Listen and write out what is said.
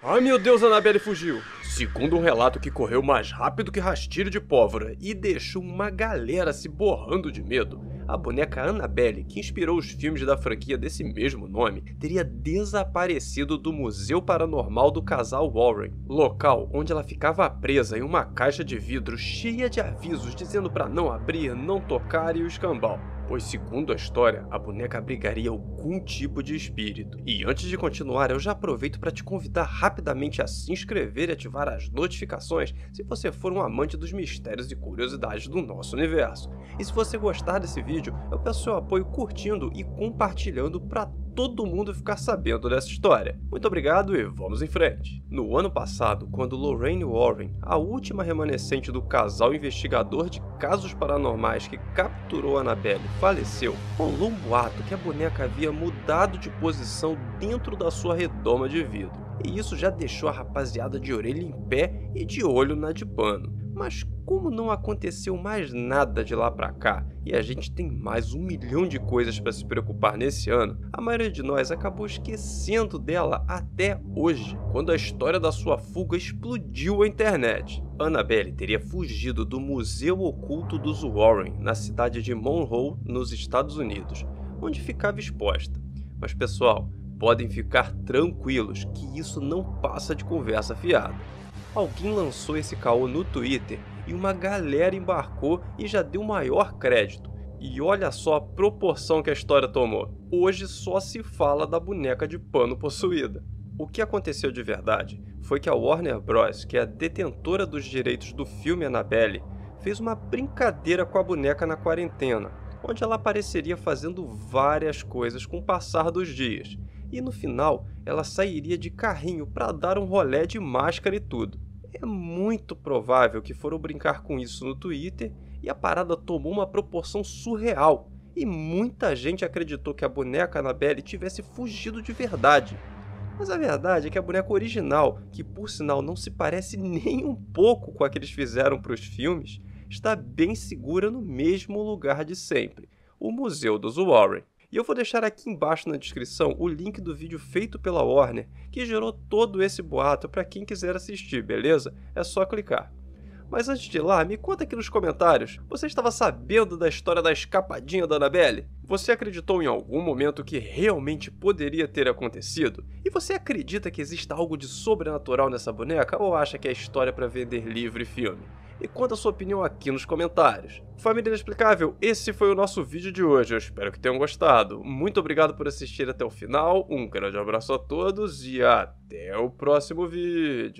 Ai meu Deus, Annabelle fugiu! Segundo um relato que correu mais rápido que rastilho de pólvora e deixou uma galera se borrando de medo, a boneca Annabelle, que inspirou os filmes da franquia desse mesmo nome, teria desaparecido do Museu Paranormal do casal Warren, local onde ela ficava presa em uma caixa de vidro cheia de avisos dizendo para não abrir, não tocar e o escambau pois segundo a história, a boneca abrigaria algum tipo de espírito. E antes de continuar, eu já aproveito para te convidar rapidamente a se inscrever e ativar as notificações se você for um amante dos mistérios e curiosidades do nosso universo. E se você gostar desse vídeo, eu peço seu apoio curtindo e compartilhando para todo mundo ficar sabendo dessa história. Muito obrigado e vamos em frente. No ano passado, quando Lorraine Warren, a última remanescente do casal investigador de casos paranormais que capturou Annabelle, faleceu, rolou um boato que a boneca havia mudado de posição dentro da sua redoma de vidro. E isso já deixou a rapaziada de orelha em pé e de olho na de pano. Mas como não aconteceu mais nada de lá para cá e a gente tem mais um milhão de coisas para se preocupar nesse ano, a maioria de nós acabou esquecendo dela até hoje, quando a história da sua fuga explodiu a internet. Annabelle teria fugido do Museu Oculto dos Warren, na cidade de Monroe, nos Estados Unidos, onde ficava exposta. Mas pessoal, podem ficar tranquilos que isso não passa de conversa fiada alguém lançou esse caô no Twitter e uma galera embarcou e já deu maior crédito. E olha só a proporção que a história tomou. Hoje só se fala da boneca de pano possuída. O que aconteceu de verdade foi que a Warner Bros., que é a detentora dos direitos do filme Annabelle, fez uma brincadeira com a boneca na quarentena, onde ela apareceria fazendo várias coisas com o passar dos dias, e no final ela sairia de carrinho para dar um rolé de máscara e tudo. É muito provável que foram brincar com isso no Twitter e a parada tomou uma proporção surreal. E muita gente acreditou que a boneca Annabelle tivesse fugido de verdade. Mas a verdade é que a boneca original, que por sinal não se parece nem um pouco com a que eles fizeram para os filmes, está bem segura no mesmo lugar de sempre, o Museu dos Warren. E eu vou deixar aqui embaixo na descrição o link do vídeo feito pela Warner, que gerou todo esse boato para quem quiser assistir, beleza? É só clicar. Mas antes de ir lá, me conta aqui nos comentários, você estava sabendo da história da escapadinha da Annabelle? Você acreditou em algum momento que realmente poderia ter acontecido? E você acredita que exista algo de sobrenatural nessa boneca ou acha que é história para vender livro e filme? E conta sua opinião aqui nos comentários. Família Inexplicável, esse foi o nosso vídeo de hoje, eu espero que tenham gostado. Muito obrigado por assistir até o final, um grande abraço a todos e até o próximo vídeo.